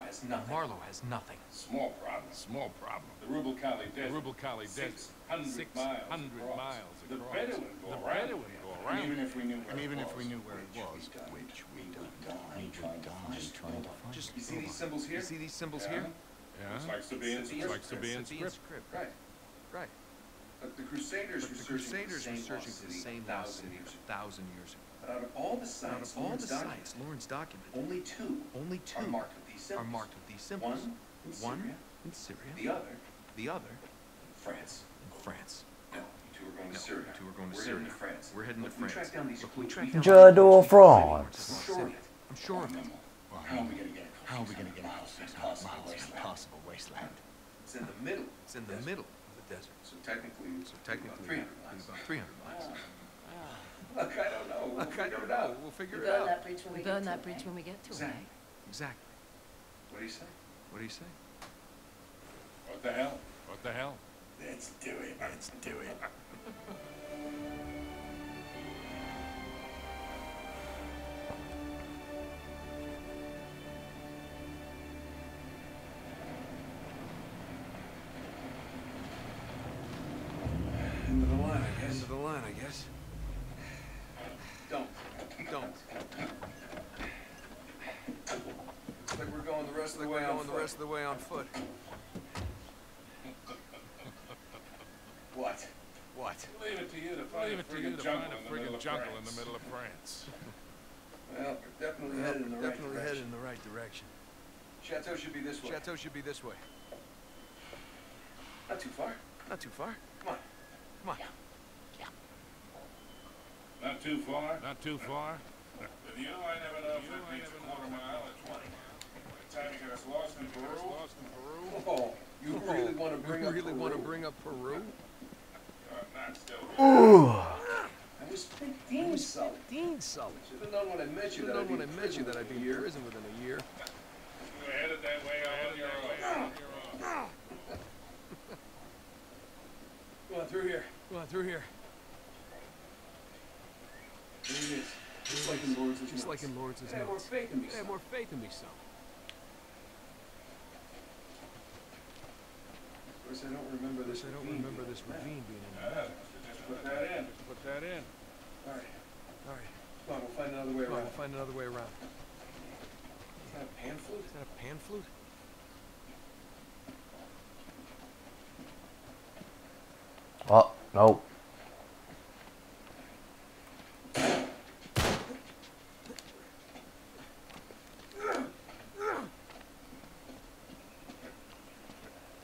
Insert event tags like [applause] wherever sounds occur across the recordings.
has nothing. Marlowe has nothing. Small problem. Small problem. The Rub' al Khali The Desert. Desert. 600 miles 600 across. miles The across. Bedouin go The around. Bedouin it. go And even if we knew where it even was, if we knew where it was, which we we don't. would die trying to find it. trying to find Just, you see these symbols here? You see these symbols Yeah. here? Yeah? Looks like Sabaean Sabaean It's like script. Sabaean Sabaean script. script. Right. Right. But the Crusaders But were the searching Crusaders for were the same searching for the city same lost thousand city years a ago. thousand years ago. But out of all the Out sites of all Lawrence documented, Lawrence documented, only two only two are marked with these are symbols. marked with these symbols. One in One Syria, in Syria, the other the other France. in France. No, you two are going to Syria. you two are going to We're Syria. heading to France. We're heading to Look, we France. tracked down these Look, we clues. tracked We down found Judge these of clues. France. I'm sure of it. I'm sure of it. How are we gonna get it? How are we gonna get it? Miles through impossible wasteland. impossible wasteland. It's in the middle. It's in the Desert. middle of the desert. So technically, So technically, about 300 it's miles. about 300 miles. Ah. Ah. Look, I don't know. We'll Look, I figure don't it out. know. We'll figure We'll it burn out. that bridge when we We get burn to that it. bridge when we get to it, Exactly. Exactly. What do you say? What do you say? What the hell? What the hell? Let's do it. Let's do it. [laughs] End of the line, I End guess. of the line, I guess. Don't. Don't. Looks like we're going the rest of the way on the rest of the way on foot. What? What? Leave it to you to find Leave a it to you friggin' to jungle find a in the middle of jungle in France. the middle of France. [laughs] Well, we're definitely Well, headed in the right definitely headed direction. in the right direction. Chateau should be this way. Chateau should be this way. Not too far. Not too far. Come on. Come on. Yeah. Not too far. Not too far. [laughs] With you, I never know if it beats a quarter mile or twenty. By Oh, you really want to bring you up really want to Peru? bring up Peru? uh, not still. I was 15, Sully. Dean Sully. Should have known when I met you that I'd when I met you that I'd be in prison within a year. You were headed that way on your own. Go on through here. Go on through here. There it is. Just like in Lawrence's Just like in Lawrence's Have more faith in me, Have more faith in me, son. Of I don't remember this. I don't remember this on ravine being in Yeah, the just put that in. Put that in. All right. All right. Come on, we'll find another way Come On, we'll find another way around. Is that a pan flute? Is that a pan flute? Oh, no.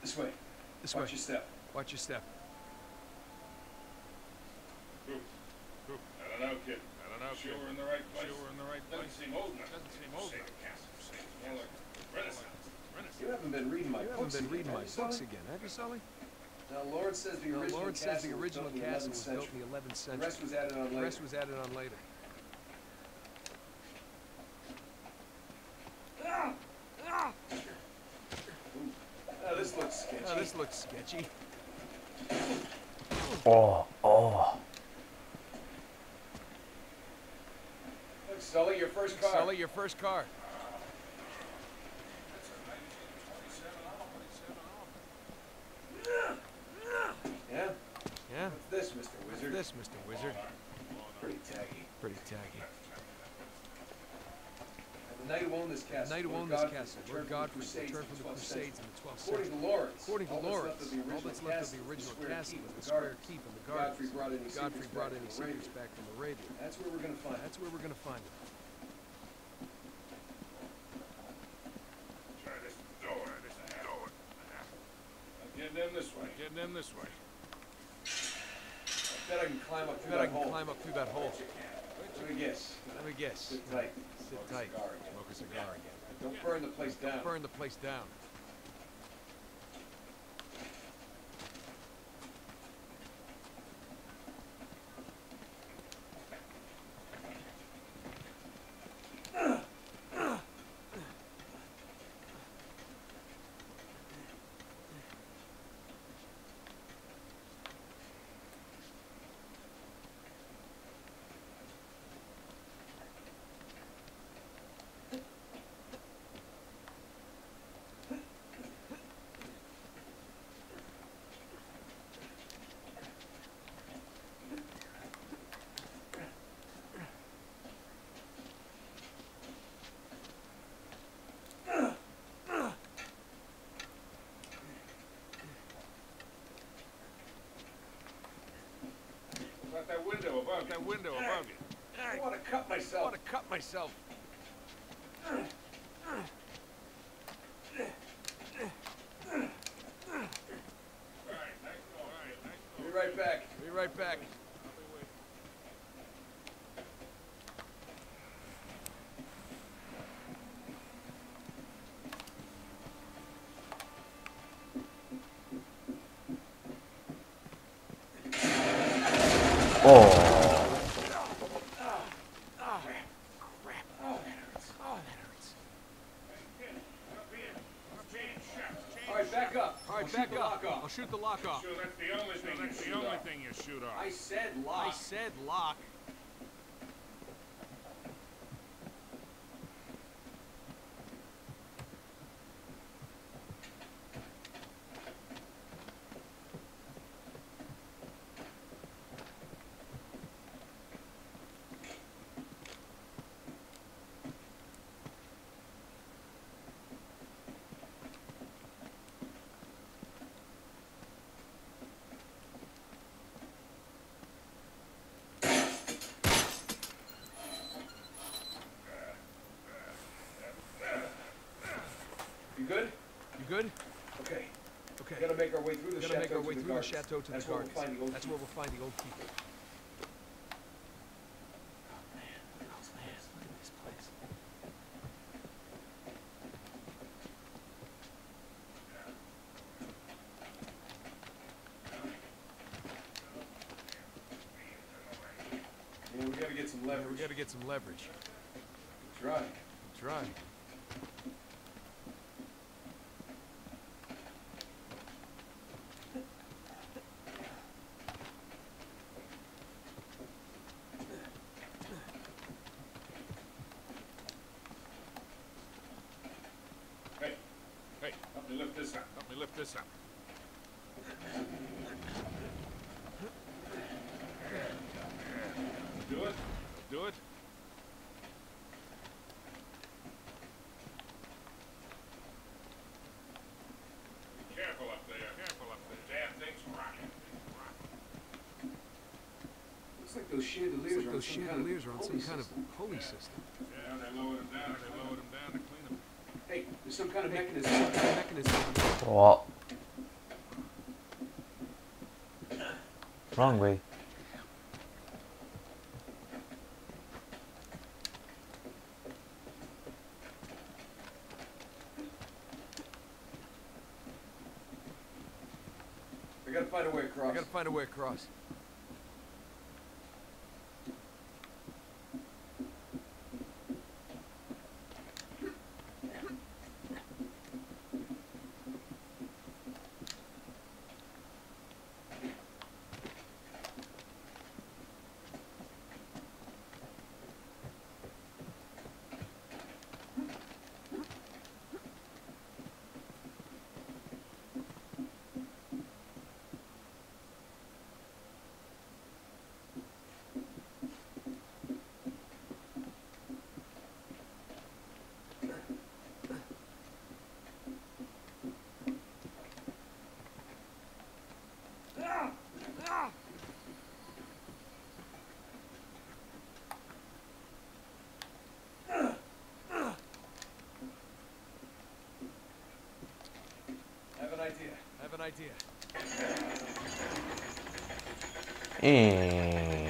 This way. This Watch way. your step. Watch your step. I don't know, kid. I don't know. Sure kid. we're in the right place. Sure we're in the right Doesn't place. seem old enough. Doesn't seem old enough. the castle. Say more like Renaissance. You haven't been reading my You books haven't been again, reading my have you, books Sully? again, have you, Sully? Now, Lawrence says the Now, original Lawrence says castle the was original built in the castle 11th was built century. in the 11th The century. rest was added on The rest was added on later. Now, this looks sketchy. Now, this looks sketchy. Oh, oh. Look, Sully, your first car. Sully, your first car. Yeah? Yeah? What's this, Mr. What's Wizard? this, Mr. Wizard? Pretty taggy. Pretty tacky. And the knight who owned this castle. knight who owned this castle, returned Lord from Godfrey, Crusades returned from the the 12th Crusades in the 12th According to Lawrence, According to all that's Lawrence, left of the all original that's left of the castle was original castle Keep was the the square keep and the Godfrey brought any Godfrey brought back any secrets back from Arabia. That's where we're gonna find it. That's where we're gonna find it. Try this door. This door. I'm getting in this way. Getting in this way. I bet I can climb up I through bet I can hole. climb up through that hole. Let me guess. Let me guess. Sit tight. Sit tight. Smoke a cigar again. Don't burn the place down. Don't Burn the place down. Out that window above you. I want to cut myself. I want to cut myself. All right, nice going. All right, nice Be right back. Be right back. Oh. All right, back up. All I'll right, shoot back the up. lock off. I'll shoot the lock off. Sure, that's the only thing That's you the shoot only thing you shoot off. I said lock. I said lock. You good? You good? Okay. Okay. We gotta make our way through the We gotta make chateau our way to the through the gardens. chateau to That's the where we'll gardens. find the old That's where we'll find the old people. Yeah, we gotta get some Yeah, leverage. we gotta get some leverage. Try. Try. Me lift this up. help me lift this up. Do it. Do it. Be careful up there. Careful up there. Damn thing's rocking. Looks like those chandeliers Looks like are on some chandeliers kind are of on some pulley kind of system. pulley system. Yeah, they lowered him down. They lowered him down to clean him. Hey, there's some kind of mechanism. Some kind of mechanism. What? Wrong way. We gotta find a way across. I across. gotta find a way across. I have an idea. I have an idea. Eh.